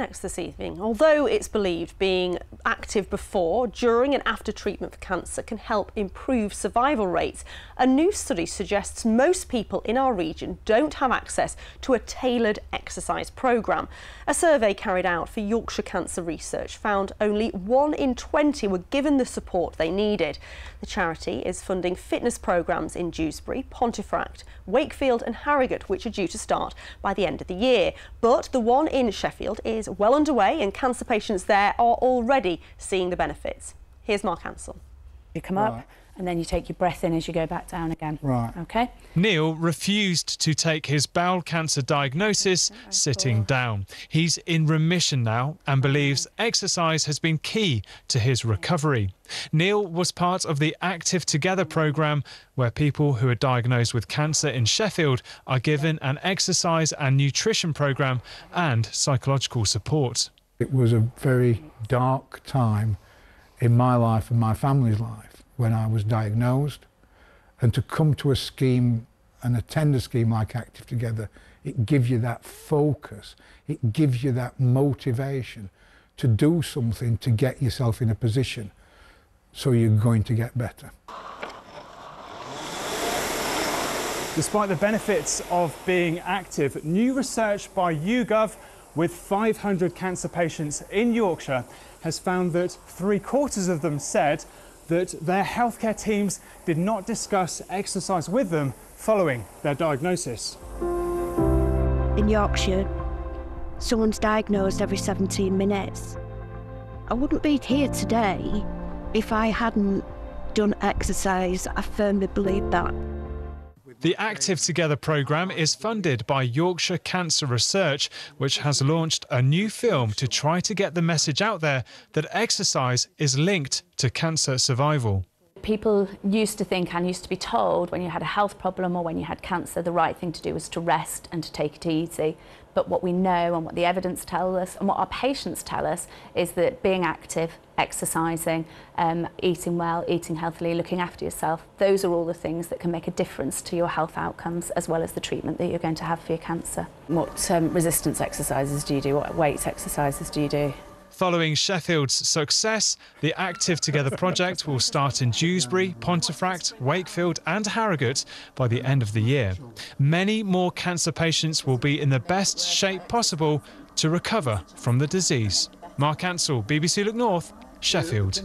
Next this evening, although it's believed being active before, during and after treatment for cancer can help improve survival rates, a new study suggests most people in our region don't have access to a tailored exercise programme. A survey carried out for Yorkshire Cancer Research found only 1 in 20 were given the support they needed. The charity is funding fitness programmes in Dewsbury, Pontefract, Wakefield and Harrogate, which are due to start by the end of the year. But the one in Sheffield is well underway and cancer patients there are already seeing the benefits. Here's Mark Ansell. You come right. up and then you take your breath in as you go back down again. Right. Okay. Neil refused to take his bowel cancer diagnosis sitting down. He's in remission now and believes exercise has been key to his recovery. Neil was part of the Active Together programme, where people who are diagnosed with cancer in Sheffield are given an exercise and nutrition programme and psychological support. It was a very dark time in my life and my family's life when I was diagnosed. And to come to a scheme and attend a scheme like Active Together, it gives you that focus, it gives you that motivation to do something to get yourself in a position so you're going to get better. Despite the benefits of being active, new research by YouGov with 500 cancer patients in Yorkshire has found that three quarters of them said that their healthcare teams did not discuss exercise with them following their diagnosis. In Yorkshire, someone's diagnosed every 17 minutes. I wouldn't be here today if I hadn't done exercise. I firmly believe that. The Active Together programme is funded by Yorkshire Cancer Research, which has launched a new film to try to get the message out there that exercise is linked to cancer survival. People used to think and used to be told when you had a health problem or when you had cancer, the right thing to do was to rest and to take it easy. But what we know and what the evidence tells us and what our patients tell us is that being active, exercising, um, eating well, eating healthily, looking after yourself, those are all the things that can make a difference to your health outcomes as well as the treatment that you're going to have for your cancer. What um, resistance exercises do you do? What weight exercises do you do? Following Sheffield's success, the Active Together project will start in Dewsbury, Pontefract, Wakefield and Harrogate by the end of the year. Many more cancer patients will be in the best shape possible to recover from the disease. Mark Ansell, BBC Look North, Sheffield.